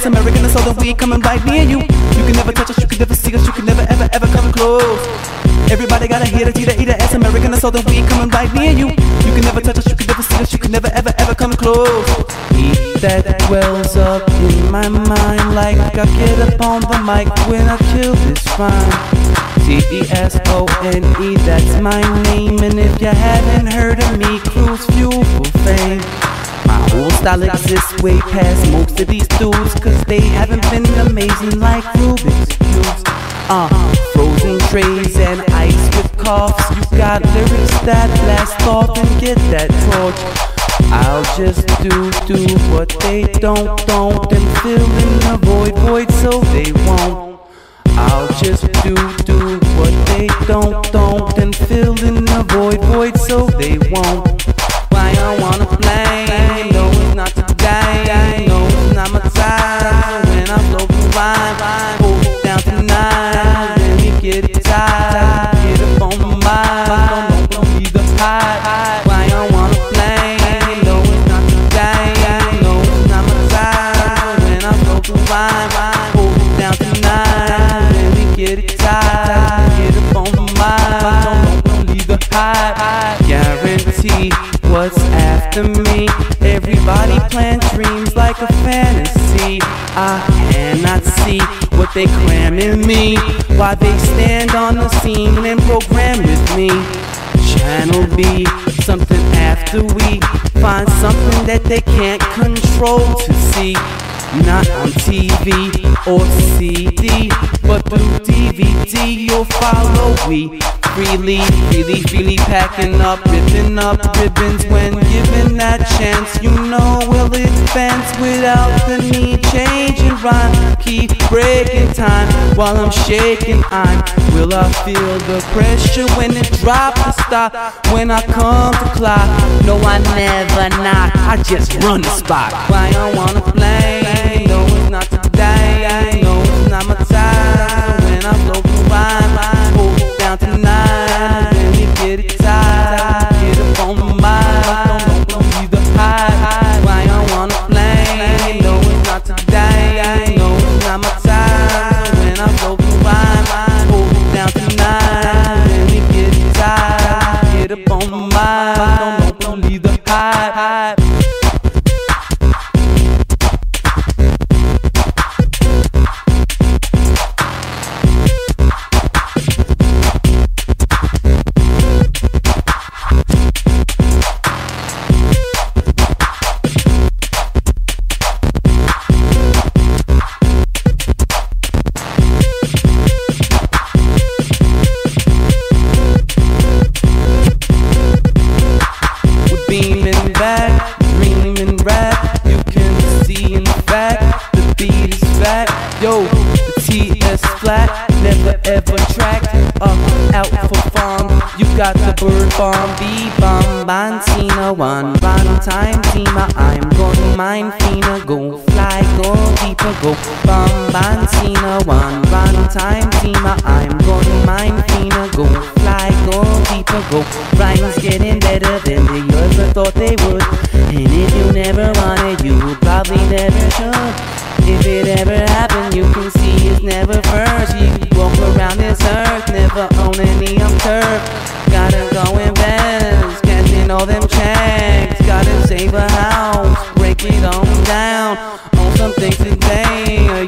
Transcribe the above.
ass American and Southern, we ain't coming right near you. You can never touch us, you can never see us, you can never ever ever come close. Everybody gotta hear the eat the ass American and Southern, we ain't coming right near you. You can never touch us, you can never see us, you can never ever ever come close. Heat that wells up in my mind like I get up on the mic when I kill this rhyme. T-E-S-O-N-E, that's my name And if you haven't heard of me, style exists way past most of these dudes Cause they haven't been amazing like Rubik's Cubes. Uh, frozen trays and ice with coughs. You got lyrics that blast off and get that torch. I'll just do, do what they don't, don't And fill in the void, void so they won't. I'll just do, do what they don't, don't And fill in the void, void so they won't. Why I wanna after me. Everybody plans dreams like a fantasy. I cannot see what they cram in me. Why they stand on the scene and program with me. Channel B, something after we Find something that they can't control to see. Not on TV or CD, but through DVD you'll follow we freely, freely, freely packing up, ripping up ribbons when given that chance. You know we'll advance without the need changing rhyme. Keep breaking time while I'm shaking. I'm will I feel the pressure when it drops to stop when I come to clock? No, I never knock. I just run the spot. Why I wanna play? No, it's not today. Up on my got the bird bomb, B bomb, Bantina one, run time teamer. I'm going mine, Fina, go fly, go deeper, go bomb, Bantina one, run time teamer. I'm going mine, Fina, go fly, go deeper, go. Rhymes getting better than they ever thought they would. And if you never wanted, you probably never should. If it ever happened, you can see it's never first. You walk around this earth, never own down on something today.